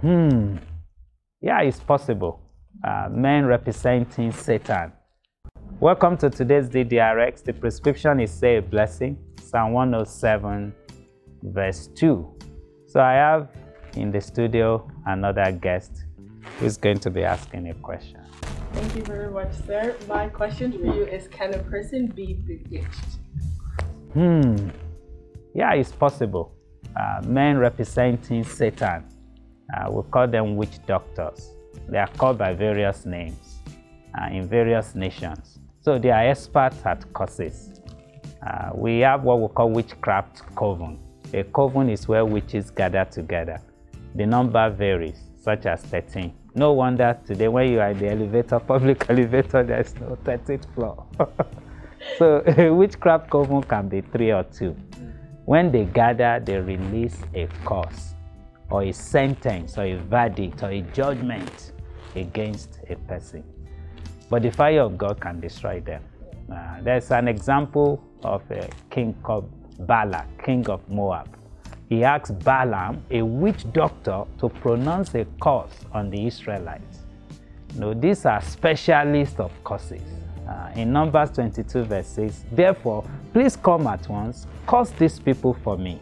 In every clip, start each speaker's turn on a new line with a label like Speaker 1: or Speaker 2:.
Speaker 1: Hmm. Yeah, it's possible. Uh, men representing Satan. Welcome to today's DDRX. The prescription is Say a Blessing, Psalm 107, verse 2. So I have in the studio another guest who's going to be asking a question.
Speaker 2: Thank you very much, sir. My question for you is Can a person be bewitched?
Speaker 1: Hmm. Yeah, it's possible. Uh, men representing Satan. Uh, we call them witch doctors. They are called by various names uh, in various nations. So they are experts at curses. Uh, we have what we call witchcraft coven. A coven is where witches gather together. The number varies, such as 13. No wonder today when you are in the elevator, public elevator, there's no 13th floor. so a witchcraft coven can be three or two. When they gather, they release a curse or a sentence or a verdict or a judgment against a person. But the fire of God can destroy them. Uh, there's an example of a king called Balak, king of Moab. He asked Balaam, a witch doctor, to pronounce a curse on the Israelites. Now, these are specialists of curses. Uh, in Numbers 22, verse 6, Therefore, please come at once, curse these people for me,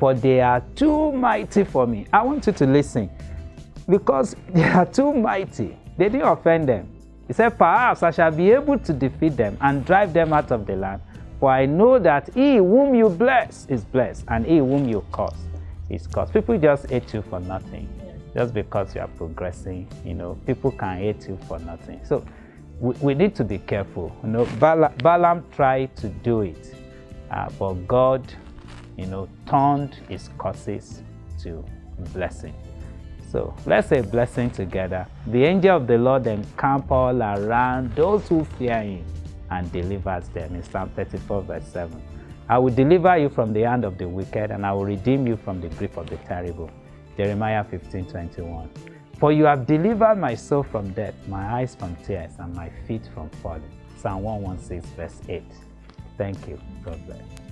Speaker 1: for they are too mighty for me. I want you to listen because they are too mighty. They didn't offend them. He said, Perhaps I shall be able to defeat them and drive them out of the land. For I know that he whom you bless is blessed, and he whom you curse is cursed. People just hate you for nothing. Just because you are progressing, you know, people can hate you for nothing. So we, we need to be careful. You know, Bala, Balaam tried to do it, uh, but God, you know, turned his curses to blessing. So let's say blessing together. The angel of the Lord encamp all around those who fear him and delivers them in Psalm 34, verse 7. I will deliver you from the hand of the wicked, and I will redeem you from the grip of the terrible. Jeremiah 15, 21. For you have delivered my soul from death, my eyes from tears, and my feet from falling. Psalm 116, verse 8. Thank you. God bless.